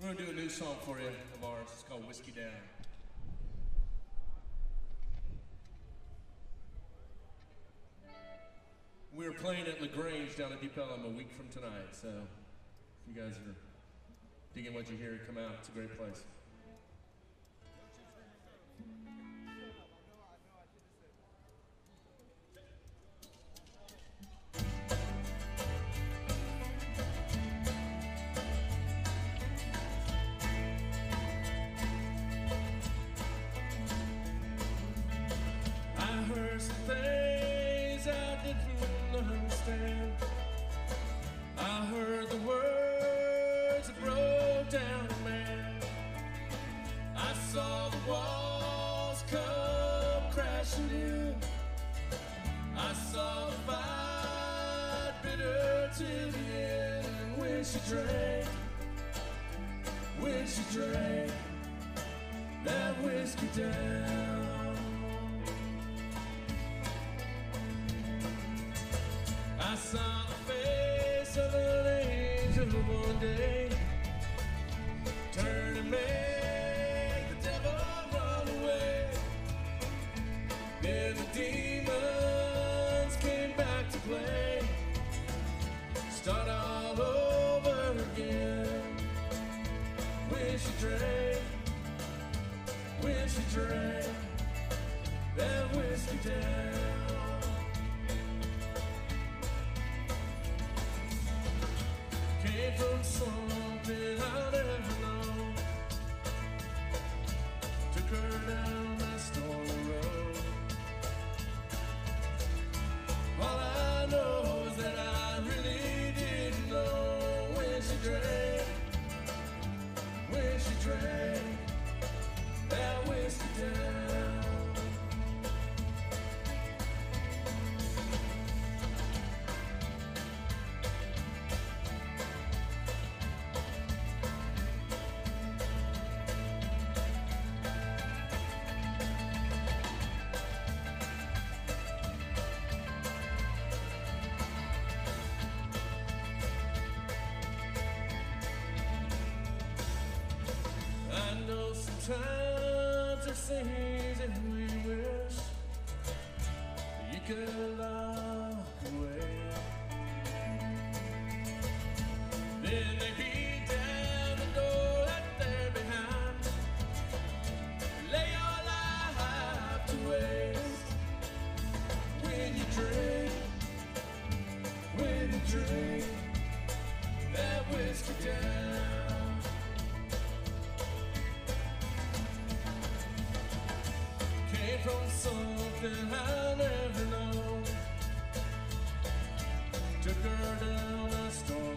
We're gonna do a new song for you of ours. It's called Whisky Down. We're playing at LaGrange down at Deep Ellum a week from tonight, so if you guys are digging what you hear, come out. It's a great place. Down man. I saw the walls come crashing in. I saw the fight bitter to the end. And when she drank, when she drank that whiskey down. I saw the face of an angel one day start all over again. When she drank, when she drank that whiskey down. came from something I never known. Took her down know sometimes there's things that we wish you could lock away. From something I never known. Took her down a stormy